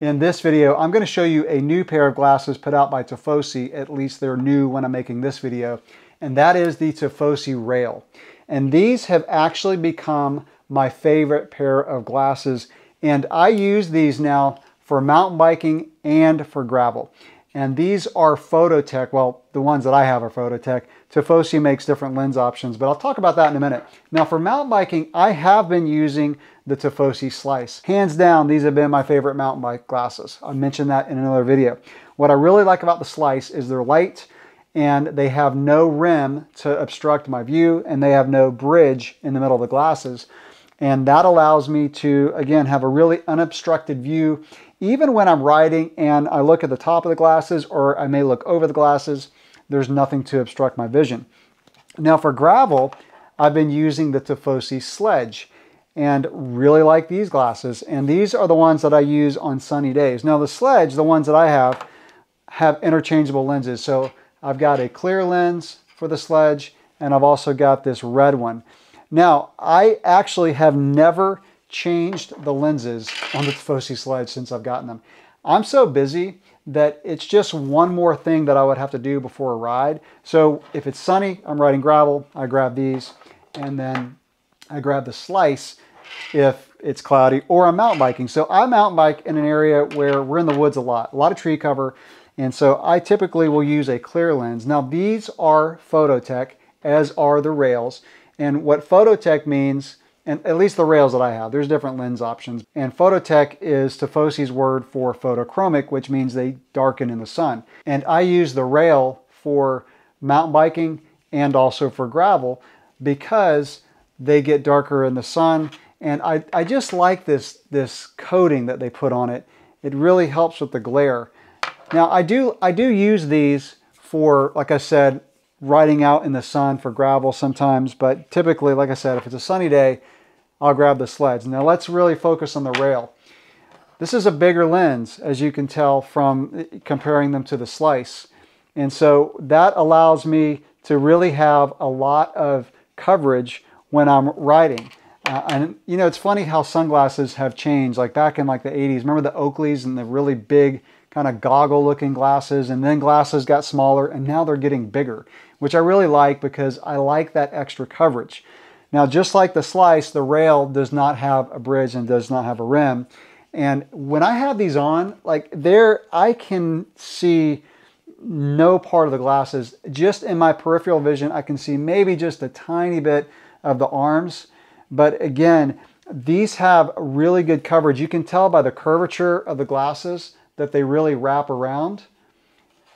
In this video, I'm going to show you a new pair of glasses put out by Tifosi, at least they're new when I'm making this video, and that is the Tifosi Rail. And these have actually become my favorite pair of glasses, and I use these now for mountain biking and for gravel. And these are Fototec, well, the ones that I have are Fototec. Tifosi makes different lens options, but I'll talk about that in a minute. Now for mountain biking, I have been using the Tifosi Slice. Hands down, these have been my favorite mountain bike glasses. I mentioned that in another video. What I really like about the Slice is they're light and they have no rim to obstruct my view and they have no bridge in the middle of the glasses. And that allows me to, again, have a really unobstructed view even when I'm riding and I look at the top of the glasses or I may look over the glasses, there's nothing to obstruct my vision. Now for gravel, I've been using the Tifosi Sledge and really like these glasses. And these are the ones that I use on sunny days. Now the Sledge, the ones that I have, have interchangeable lenses. So I've got a clear lens for the Sledge and I've also got this red one. Now, I actually have never changed the lenses on the Tifosi Sledge since I've gotten them. I'm so busy that it's just one more thing that I would have to do before a ride. So if it's sunny, I'm riding gravel, I grab these, and then I grab the Slice if it's cloudy, or I'm mountain biking. So I mountain bike in an area where we're in the woods a lot, a lot of tree cover, and so I typically will use a clear lens. Now these are Fototec, as are the rails, and what Fototec means and at least the rails that I have. There's different lens options. And Fototec is Tifosi's word for photochromic, which means they darken in the sun. And I use the rail for mountain biking and also for gravel because they get darker in the sun. And I, I just like this, this coating that they put on it. It really helps with the glare. Now I do, I do use these for, like I said, riding out in the sun for gravel sometimes, but typically, like I said, if it's a sunny day, I'll grab the Sledge. Now let's really focus on the rail. This is a bigger lens, as you can tell from comparing them to the Slice. And so that allows me to really have a lot of coverage when I'm riding. Uh, and you know, it's funny how sunglasses have changed. Like back in like the 80s, remember the Oakleys and the really big kind of goggle looking glasses and then glasses got smaller and now they're getting bigger, which I really like because I like that extra coverage. Now, just like the Slice, the rail does not have a bridge and does not have a rim. And when I have these on, like there, I can see no part of the glasses. Just in my peripheral vision, I can see maybe just a tiny bit of the arms. But again, these have really good coverage. You can tell by the curvature of the glasses that they really wrap around.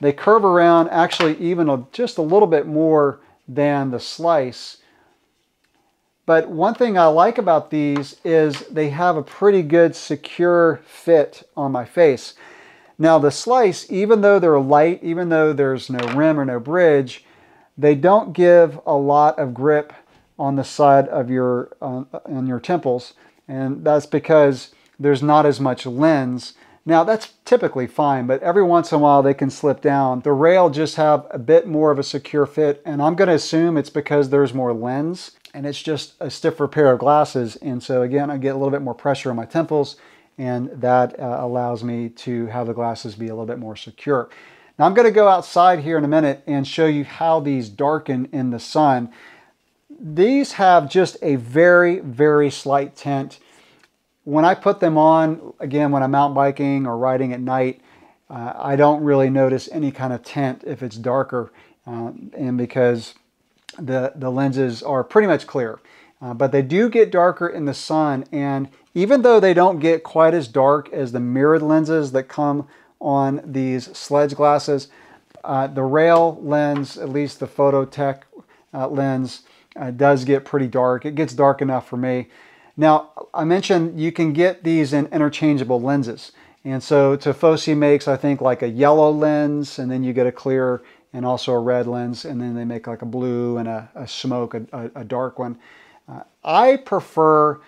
They curve around actually even just a little bit more than the Slice. But one thing I like about these is they have a pretty good secure fit on my face. Now the Slice, even though they're light, even though there's no rim or no bridge, they don't give a lot of grip on the side of your, uh, on your temples. And that's because there's not as much lens. Now that's typically fine, but every once in a while they can slip down. The rail just have a bit more of a secure fit, and I'm gonna assume it's because there's more lens and it's just a stiffer pair of glasses. And so again, I get a little bit more pressure on my temples and that uh, allows me to have the glasses be a little bit more secure. Now I'm going to go outside here in a minute and show you how these darken in the sun. These have just a very, very slight tint. When I put them on, again, when I'm mountain biking or riding at night, uh, I don't really notice any kind of tint if it's darker. Uh, and because the, the lenses are pretty much clear. Uh, but they do get darker in the sun and even though they don't get quite as dark as the mirrored lenses that come on these sledge glasses, uh, the rail lens, at least the Fototec uh, lens, uh, does get pretty dark. It gets dark enough for me. Now, I mentioned you can get these in interchangeable lenses. And so Tifosi makes, I think, like a yellow lens, and then you get a clear and also a red lens, and then they make like a blue and a, a smoke, a, a, a, dark one. Uh, I prefer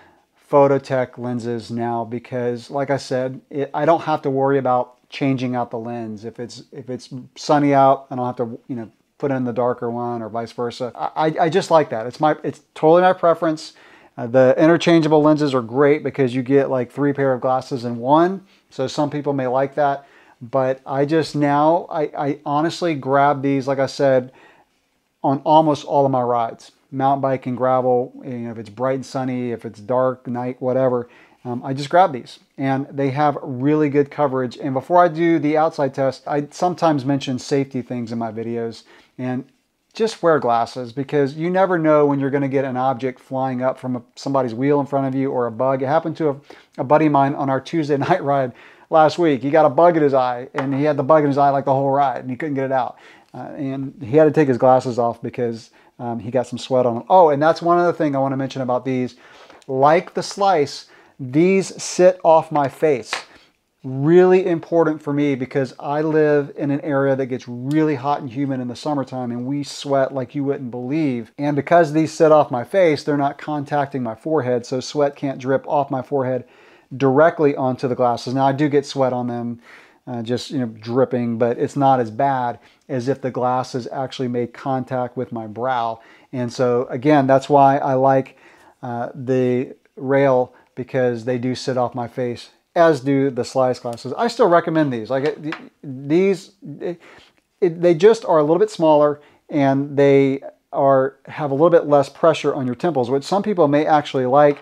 Fototec lenses now because, like I said, it, I don't have to worry about changing out the lens. If it's if it's sunny out, I don't have to you know put in the darker one or vice versa. I, I just like that. It's my it's totally my preference. Uh, the interchangeable lenses are great because you get like three pair of glasses in one. So some people may like that. But I just now, I, I honestly grab these, like I said, on almost all of my rides. Mountain bike and gravel, you know, if it's bright and sunny, if it's dark, night, whatever, um, I just grab these. And they have really good coverage. And before I do the outside test, I sometimes mention safety things in my videos. And just wear glasses because you never know when you're going to get an object flying up from a, somebody's wheel in front of you or a bug. It happened to a, a, buddy of mine on our Tuesday night ride last week. He got a bug in his eye and he had the bug in his eye like the whole ride and he couldn't get it out. Uh, and he had to take his glasses off because um, he got some sweat on them. Oh, and that's one other thing I want to mention about these. Like the Slice, these sit off my face really important for me because I live in an area that gets really hot and humid in the summertime and we sweat like you wouldn't believe. And because these sit off my face, they're not contacting my forehead, so sweat can't drip off my forehead directly onto the glasses. Now I do get sweat on them, uh, just you know dripping, but it's not as bad as if the glasses actually made contact with my brow. And so again, that's why I like uh, the rail because they do sit off my face as do the slice glasses. I still recommend these. Like these, they just are a little bit smaller and they are have a little bit less pressure on your temples, which some people may actually like.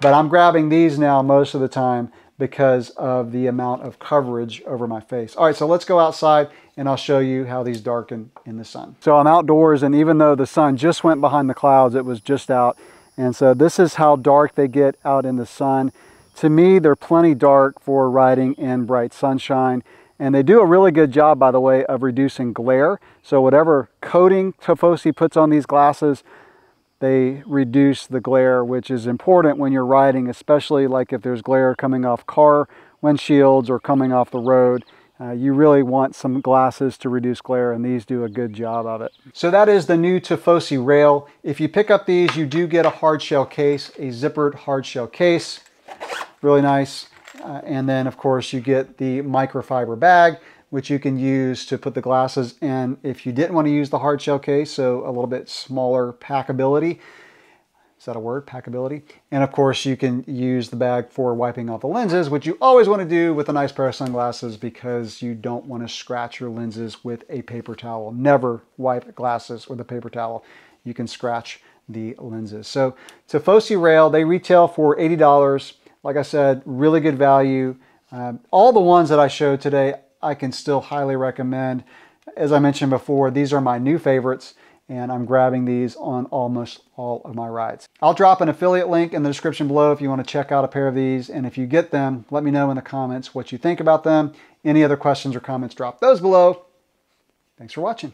But I'm grabbing these now most of the time because of the amount of coverage over my face. All right, so let's go outside and I'll show you how these darken in the sun. So I'm outdoors and even though the sun just went behind the clouds, it was just out. And so this is how dark they get out in the sun. To me, they're plenty dark for riding in bright sunshine. And they do a really good job, by the way, of reducing glare. So whatever coating Tifosi puts on these glasses, they reduce the glare, which is important when you're riding, especially like if there's glare coming off car windshields or coming off the road. Uh, you really want some glasses to reduce glare and these do a good job of it. So that is the new Tifosi rail. If you pick up these, you do get a hard shell case, a zippered hard shell case really nice. Uh, and then of course you get the microfiber bag, which you can use to put the glasses in if you didn't want to use the hard shell case, so a little bit smaller packability. Is that a word, packability? And of course you can use the bag for wiping off the lenses, which you always want to do with a nice pair of sunglasses because you don't want to scratch your lenses with a paper towel. Never wipe glasses with a paper towel. You can scratch the lenses. So Tifosi Rail, they retail for $80. Like I said, really good value. Um, all the ones that I showed today, I can still highly recommend. As I mentioned before, these are my new favorites and I'm grabbing these on almost all of my rides. I'll drop an affiliate link in the description below if you want to check out a pair of these. And if you get them, let me know in the comments what you think about them. Any other questions or comments, drop those below. Thanks for watching.